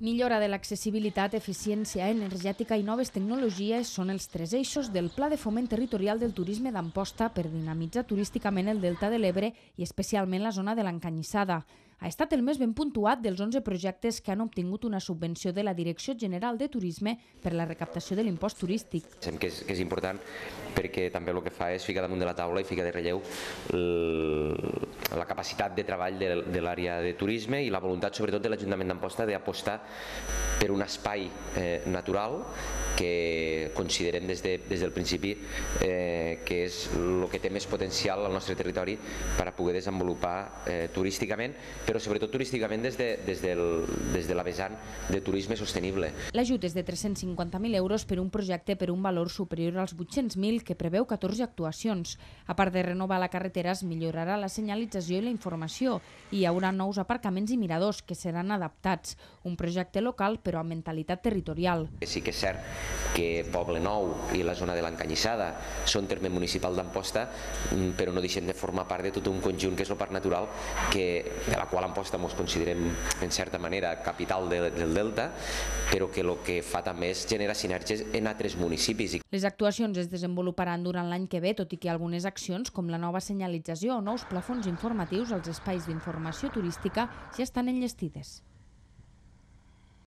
Millora de l'accessibilitat, eficiència energètica i noves tecnologies són els tres eixos del Pla de Foment Territorial del Turisme d'Amposta per dinamitzar turísticament el Delta de l'Ebre i especialment la zona de l'Encanyissada. Ha estat el més ben puntuat dels 11 projectes que han obtingut una subvenció de la Direcció General de Turisme per la recaptació de l'impost turístic. Pensem que és, que és important perquè també el que fa és ficar damunt de la taula i ficar de relleu la capacitat de treball de, de l'àrea de turisme i la voluntat sobretot de l'Ajuntament d'Amposta d'apostar per un espai eh, natural que considerem des, de, des del principi eh, que és el que té més potencial al nostre territori per a poder desenvolupar eh, turísticament, però sobretot turísticament des de, des del, des de la vessant de turisme sostenible. L'ajut és de 350.000 euros per un projecte per un valor superior als 800.000 que preveu 14 actuacions. A part de renovar la carretera, es millorarà la senyalització i la informació i hi haurà nous aparcaments i miradors que seran adaptats. Un projecte local però amb mentalitat territorial. Sí que és cert que Poble Nou i la zona de l'Encanyissada són terme municipal d'Amposta, mm, però no deixen de formar part de tot un conjunt que és el Parc Natural, que, de la qual Amposta ens considerem en certa manera capital de, del Delta, però que el que fa també és generar sinergies en altres municipis. Les actuacions es desenvoluparan durant l'any que ve, tot i que algunes accions, com la nova senyalització o nous plafons informatius als espais d'informació turística, ja estan enllestides.